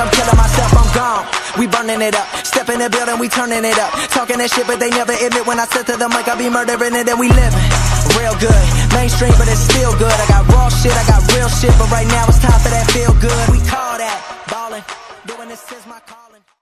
I'm killing myself, I'm gone. We burning it up, step in the building, we turning it up. Talking that shit, but they never admit when I said to them, like I be murdering it and we living. Real good, mainstream, but it's still good. I got raw shit, I got real shit, but right now it's time for that feel good. We call that ballin', doing this is my calling.